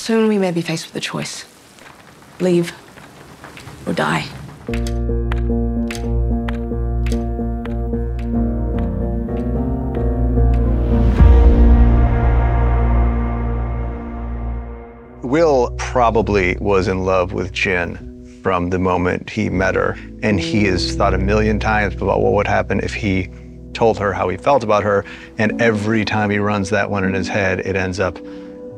Soon we may be faced with a choice leave or die. Will probably was in love with Jin from the moment he met her. And he has thought a million times about what would happen if he told her how he felt about her. And every time he runs that one in his head, it ends up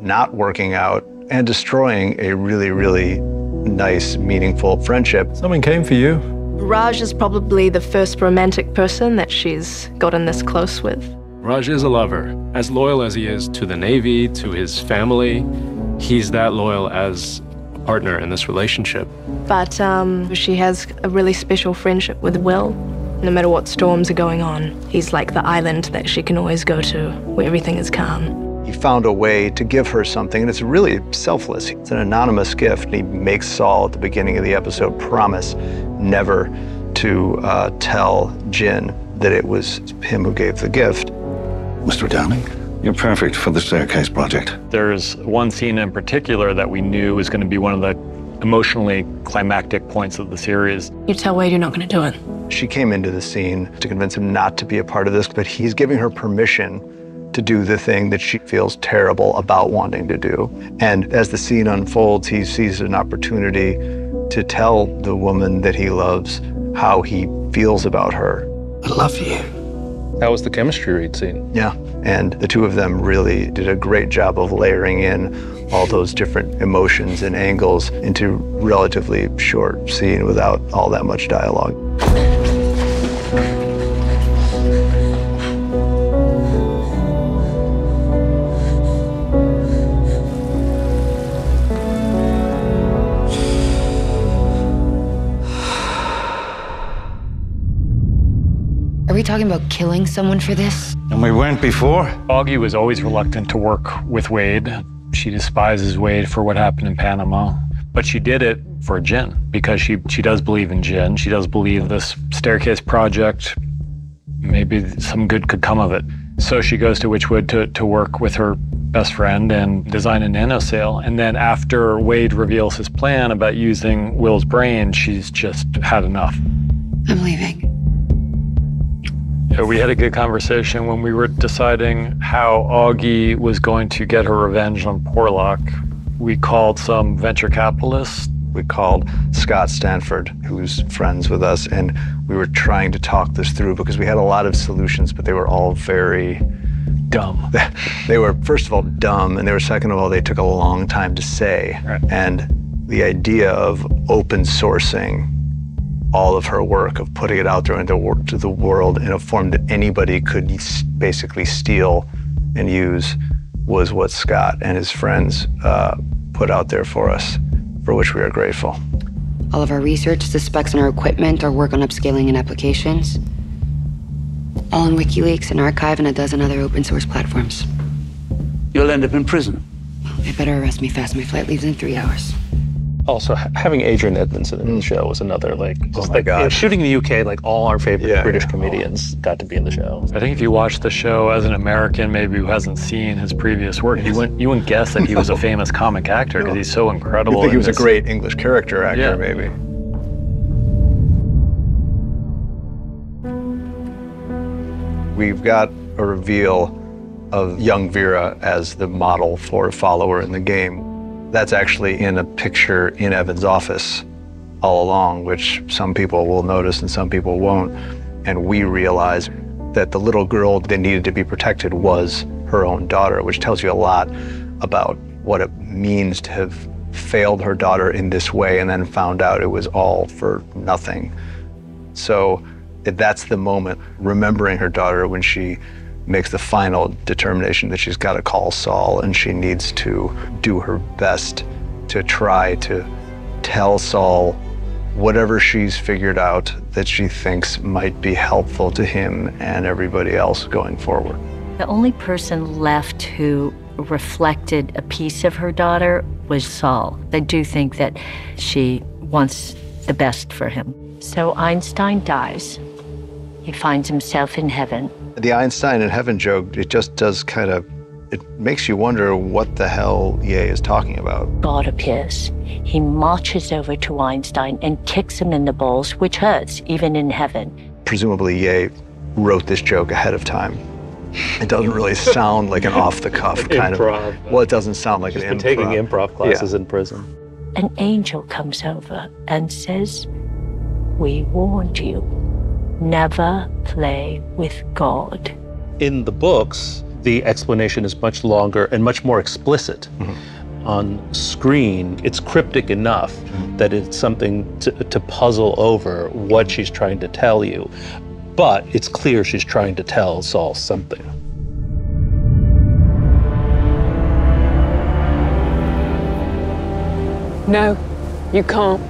not working out and destroying a really, really nice, meaningful friendship. Someone came for you. Raj is probably the first romantic person that she's gotten this close with. Raj is a lover. As loyal as he is to the Navy, to his family, he's that loyal as a partner in this relationship. But um, she has a really special friendship with Will. No matter what storms are going on, he's like the island that she can always go to where everything is calm. He found a way to give her something, and it's really selfless. It's an anonymous gift. He makes Saul at the beginning of the episode promise never to uh, tell Jin that it was him who gave the gift. Mr. Downing, you're perfect for the staircase project. There's one scene in particular that we knew was going to be one of the emotionally climactic points of the series. You tell Wade you're not going to do it. She came into the scene to convince him not to be a part of this, but he's giving her permission to do the thing that she feels terrible about wanting to do. And as the scene unfolds, he sees an opportunity to tell the woman that he loves how he feels about her. I love you. That was the chemistry read scene. Yeah. And the two of them really did a great job of layering in all those different emotions and angles into relatively short scene without all that much dialogue. We talking about killing someone for this? And we weren't before? Augie was always reluctant to work with Wade. She despises Wade for what happened in Panama. But she did it for Jin because she, she does believe in Jin. She does believe this staircase project, maybe some good could come of it. So she goes to Witchwood to, to work with her best friend and design a nano nanosail. And then after Wade reveals his plan about using Will's brain, she's just had enough. I'm leaving. We had a good conversation when we were deciding how Augie was going to get her revenge on Porlock. We called some venture capitalists. We called Scott Stanford, who's friends with us, and we were trying to talk this through because we had a lot of solutions, but they were all very Dumb. they were first of all dumb and they were second of all they took a long time to say Right. and the idea of open sourcing all of her work of putting it out there into to the world in a form that anybody could basically steal and use was what Scott and his friends uh, put out there for us, for which we are grateful. All of our research, the specs on our equipment, our work on upscaling and applications. All on WikiLeaks and arXiv and a dozen other open source platforms. You'll end up in prison. They better arrest me fast. My flight leaves in three hours. Also, having Adrian Edmondson in the hmm. show was another like, oh just my like you know, shooting in the UK. Like all our favorite Yeah, British yeah. comedians got to be in the show. I think if you watch the show as an American, maybe who hasn't seen his previous work, you wouldn't you wouldn't guess that he was a famous comic actor because he's so I incredible. think he in was a great English character actor, Yeah. maybe. We've got a reveal of young Vera as the model for a follower in the game. That's actually in a picture in Evans' office all along, which some people will notice and some people won't. And we realize that the little girl that needed to be protected was her own daughter, which tells you a lot about what it means to have failed her daughter in this way and then found out it was all for nothing. So that's the moment, remembering her daughter when she makes the final determination that she's got to call Saul and she needs to do her best to try to tell Saul whatever she's figured out that she thinks might be helpful to him and everybody else going forward. The only person left who reflected a piece of her daughter was Saul. I do think that she wants the best for him. So Einstein dies. He finds himself in heaven. The Einstein in heaven joke, it just does kind of it makes you wonder what the hell Ye is talking about. God appears. He marches over to Einstein and kicks him in the balls, which hurts even in heaven. Presumably, Ye wrote this joke ahead of time. It doesn't really sound like an off the cuff kind Improv. of. Well, it doesn't sound like She's an been improv. taking improv classes in prison. An angel comes over and says, We warned you. Never play with God. In the books, the explanation is much longer and much more explicit. Mm-hmm. On screen, it's cryptic enough mm-hmm. that it's something to, to puzzle over what she's trying to tell you. But it's clear she's trying to tell Saul something. No, you can't.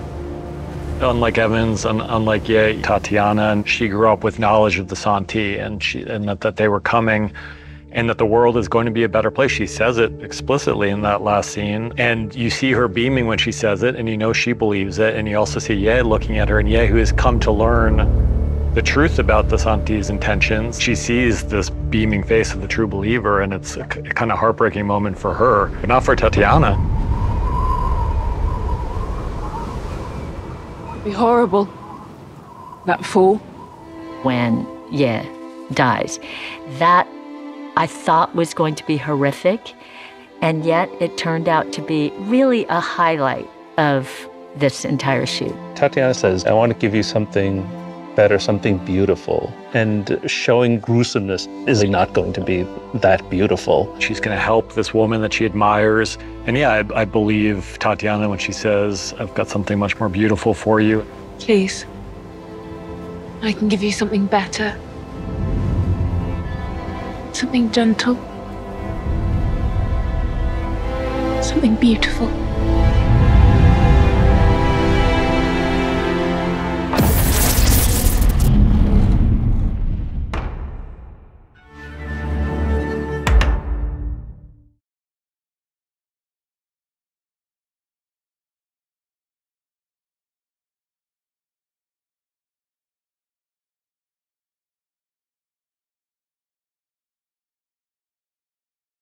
Unlike Evans, un- unlike Ye, Tatiana, and she grew up with knowledge of the San-Ti and she and that, that they were coming and that the world is going to be a better place. She says it explicitly in that last scene. And you see her beaming when she says it, and you know she believes it. And you also see Ye looking at her, and Ye, who has come to learn the truth about the San-Ti's intentions, she sees this beaming face of the true believer, and it's a kind of heartbreaking moment for her, but not for Tatiana. Be horrible. That fool. when Ye dies that i thought was going to be horrific and yet it turned out to be really a highlight of this entire shoot Tatiana says, I want to give you something better, something beautiful. And showing gruesomeness is not going to be that beautiful. She's going to help this woman that she admires. And yeah, I, I believe Tatiana when she says, I've got something much more beautiful for you. Please. I can give you something better. Something gentle. Something beautiful.